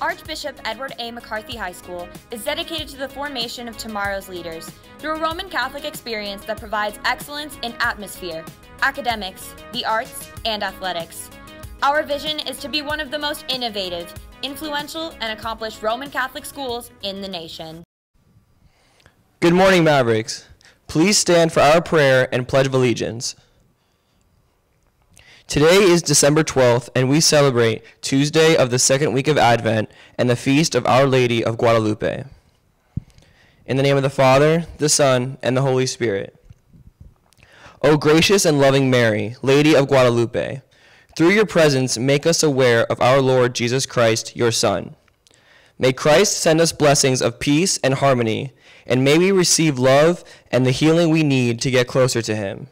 Archbishop Edward A. McCarthy High School is dedicated to the formation of tomorrow's leaders through a Roman Catholic experience that provides excellence in atmosphere, academics, the arts, and athletics. Our vision is to be one of the most innovative, influential, and accomplished Roman Catholic schools in the nation. Good morning, Mavericks. Please stand for our prayer and Pledge of Allegiance. Today is December 12th, and we celebrate Tuesday of the second week of Advent and the feast of Our Lady of Guadalupe. In the name of the Father, the Son, and the Holy Spirit. O gracious and loving Mary, Lady of Guadalupe, through your presence make us aware of our Lord Jesus Christ, your Son. May Christ send us blessings of peace and harmony, and may we receive love and the healing we need to get closer to him.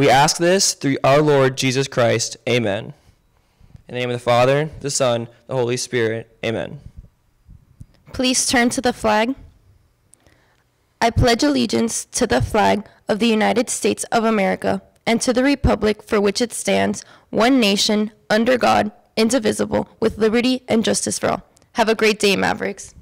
We ask this through our Lord Jesus Christ. Amen. In the name of the Father, the Son, the Holy Spirit. Amen. Please turn to the flag. I pledge allegiance to the flag of the United States of America and to the republic for which it stands, one nation, under God, indivisible, with liberty and justice for all. Have a great day, Mavericks.